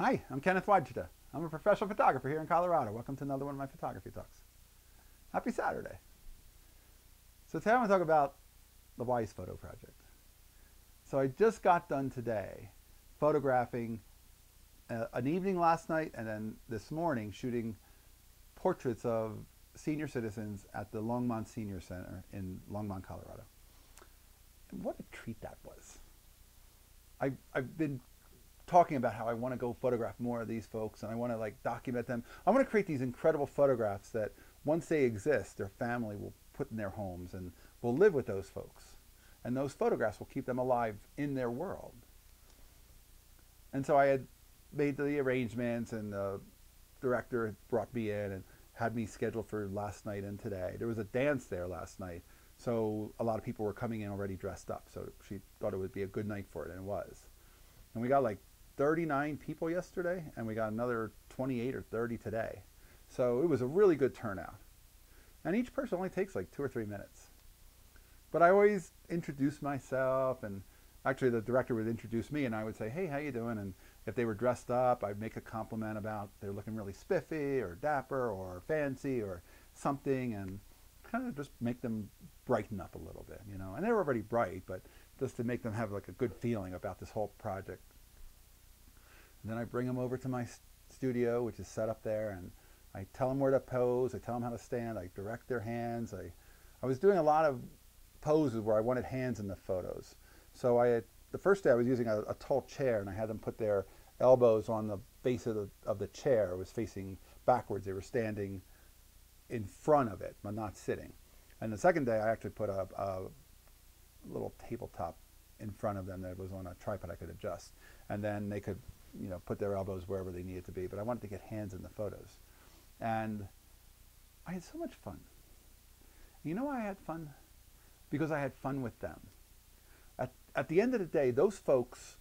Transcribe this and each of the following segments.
Hi, I'm Kenneth Wajda. I'm a professional photographer here in Colorado. Welcome to another one of my photography talks. Happy Saturday. So today I want to talk about the Wise Photo Project. So I just got done today photographing uh, an evening last night and then this morning shooting portraits of senior citizens at the Longmont Senior Center in Longmont, Colorado. And what a treat that was. I, I've been talking about how I want to go photograph more of these folks and I want to like document them. I want to create these incredible photographs that once they exist, their family will put in their homes and will live with those folks. And those photographs will keep them alive in their world. And so I had made the arrangements and the director brought me in and had me scheduled for last night and today. There was a dance there last night, so a lot of people were coming in already dressed up. So she thought it would be a good night for it, and it was. And we got like 39 people yesterday, and we got another 28 or 30 today. So it was a really good turnout. And each person only takes like two or three minutes. But I always introduce myself, and actually the director would introduce me, and I would say, "Hey, how you doing?" And if they were dressed up, I'd make a compliment about they're looking really spiffy or dapper or fancy or something, and kind of just make them brighten up a little bit, you know. And they were already bright, but just to make them have like a good feeling about this whole project. And then I bring them over to my studio, which is set up there, and I tell them where to pose. I tell them how to stand. I direct their hands. I, I was doing a lot of poses where I wanted hands in the photos. So I had, the first day I was using a, a tall chair, and I had them put their elbows on the base of the, of the chair. It was facing backwards. They were standing in front of it, but not sitting. And the second day, I actually put a, a little tabletop in front of them that was on a tripod I could adjust. And then they could you know, put their elbows wherever they needed to be, but I wanted to get hands in the photos. And I had so much fun. You know why I had fun? Because I had fun with them. At, at the end of the day, those folks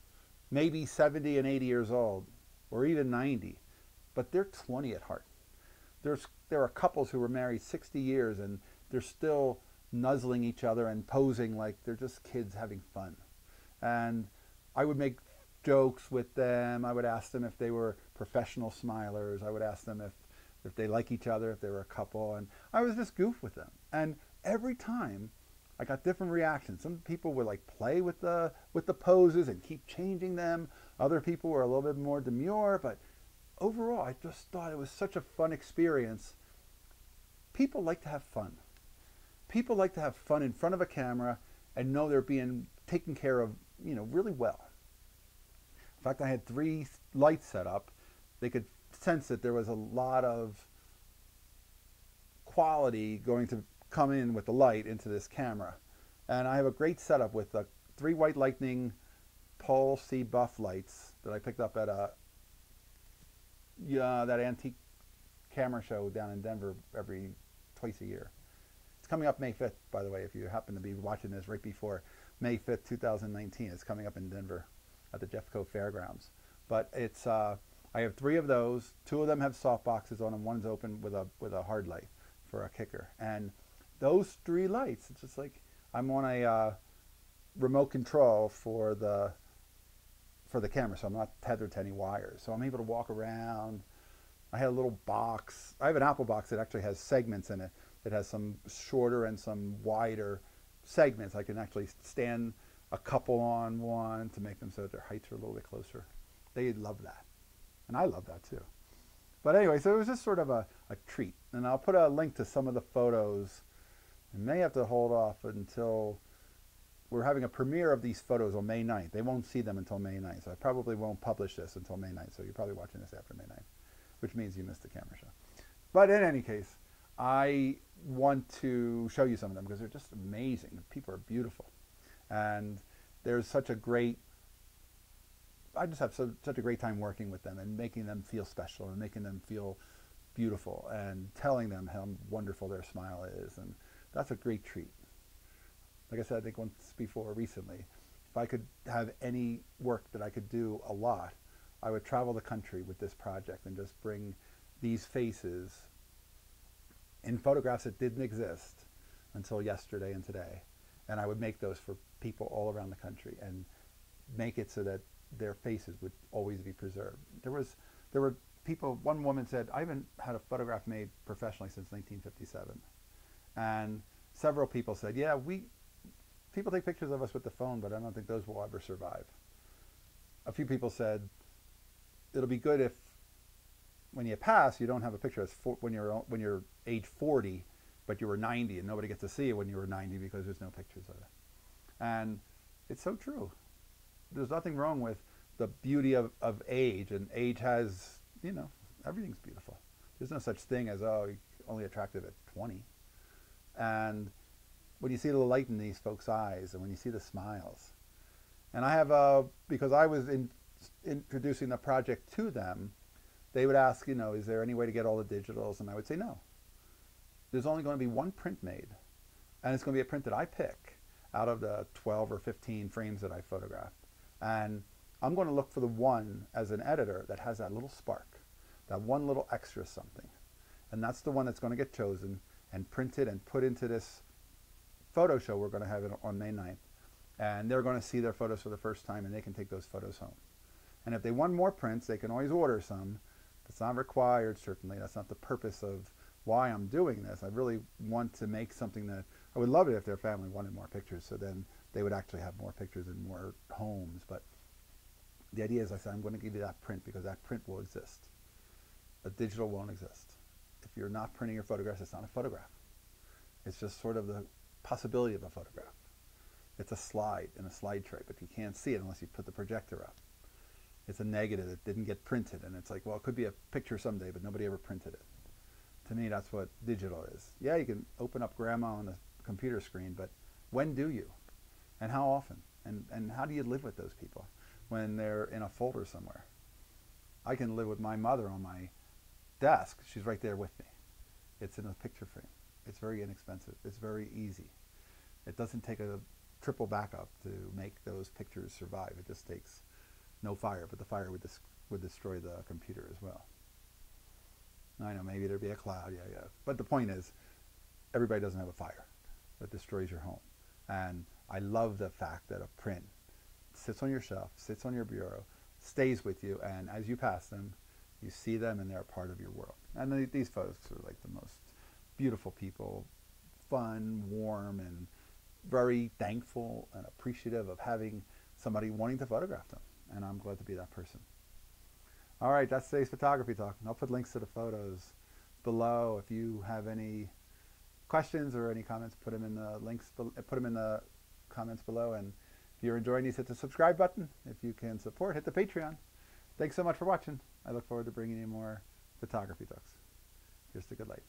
may be 70 and 80 years old, or even 90, but they're 20 at heart. There's, there are couples who were married 60 years and they're still nuzzling each other and posing like they're just kids having fun. And I would make jokes with them. I would ask them if they were professional smilers. I would ask them if, if they like each other, if they were a couple. And I was just goof with them. And every time I got different reactions. Some people would like play with the with the poses and keep changing them. Other people were a little bit more demure, but overall I just thought it was such a fun experience. People like to have fun. People like to have fun in front of a camera and know they're being taken care of, you know, really well. In fact, I had three lights set up. They could sense that there was a lot of quality going to come in with the light into this camera. And I have a great setup with the three white lightning Paul C. Buff lights that I picked up at a yeah, that antique camera show down in Denver every twice a year. It's coming up May 5th, by the way, if you happen to be watching this right before May 5th, 2019. It's coming up in Denver at the Jeffco Fairgrounds. But it's uh, I have three of those. Two of them have soft boxes on them. One's open with a with a hard light for a kicker. And those three lights, it's just like I'm on a uh, remote control for the for the camera, so I'm not tethered to any wires. So I'm able to walk around. I had a little box. I have an Apple box that actually has segments in it. It has some shorter and some wider segments. I can actually stand a couple on one to make them so that their heights are a little bit closer. They love that. And I love that too. But anyway, so it was just sort of a, a treat. And I'll put a link to some of the photos. I may have to hold off until we're having a premiere of these photos on May 9th. They won't see them until May 9th. So I probably won't publish this until May 9th. So you're probably watching this after May 9th, which means you missed the camera show. But in any case, I want to show you some of them because they're just amazing. The people are beautiful and there's such a great I just have so, such a great time working with them and making them feel special and making them feel beautiful and telling them how wonderful their smile is and that's a great treat. Like I said, I think once before recently, if I could have any work that I could do a lot, I would travel the country with this project and just bring these faces in photographs that didn't exist until yesterday and today and I would make those for people all around the country and make it so that their faces would always be preserved. There was, there were people. One woman said, "I haven't had a photograph made professionally since 1957," and several people said, "Yeah, we people take pictures of us with the phone, but I don't think those will ever survive." A few people said, "It'll be good if when you pass, you don't have a picture for, when you're when you're age 40, but you were 90, and nobody gets to see you when you were 90 because there's no pictures of it." And it's so true. There's nothing wrong with the beauty of, of age, and age has, you know, everything's beautiful. There's no such thing as, oh, only attractive at 20. And when you see the light in these folks' eyes and when you see the smiles, and I have, uh, because I was in, introducing the project to them, they would ask, you know, is there any way to get all the digitals? And I would say no. There's only going to be one print made, and it's going to be a print that I pick out of the 12 or 15 frames that I photographed. And I'm going to look for the one as an editor that has that little spark, that one little extra something. And that's the one that's going to get chosen and printed and put into this photo show we're going to have on May 9th. And they're going to see their photos for the first time and they can take those photos home. And if they want more prints, they can always order some. That's not required, certainly. That's not the purpose of why I'm doing this. I really want to make something that I would love it if their family wanted more pictures, so then they would actually have more pictures in more homes. But the idea is, I said, I'm going to give you that print because that print will exist. A digital won't exist. If you're not printing your photographs, it's not a photograph. It's just sort of the possibility of a photograph. It's a slide in a slide tray, but you can't see it unless you put the projector up. It's a negative that didn't get printed, and it's like, well, it could be a picture someday, but nobody ever printed it. To me, that's what digital is. Yeah, you can open up grandma on the computer screen, but when do you? And how often? And, and how do you live with those people when they're in a folder somewhere? I can live with my mother on my desk. She's right there with me. It's in a picture frame. It's very inexpensive. It's very easy. It doesn't take a triple backup to make those pictures survive. It just takes no fire, but the fire would, would destroy the computer as well. I know maybe there'd be a cloud, yeah, yeah. But the point is, everybody doesn't have a fire that destroys your home. And I love the fact that a print sits on your shelf, sits on your bureau, stays with you, and as you pass them, you see them and they're a part of your world. And these folks are like the most beautiful people, fun, warm, and very thankful and appreciative of having somebody wanting to photograph them. And I'm glad to be that person. All right, that's today's photography talk. I'll put links to the photos below if you have any questions or any comments, put them in the links, put them in the comments below. And if you're enjoying these, hit the subscribe button. If you can support, hit the Patreon. Thanks so much for watching. I look forward to bringing you more photography talks. Here's the good light.